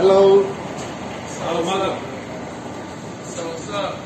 Hello. Hello, mother. So, what's up?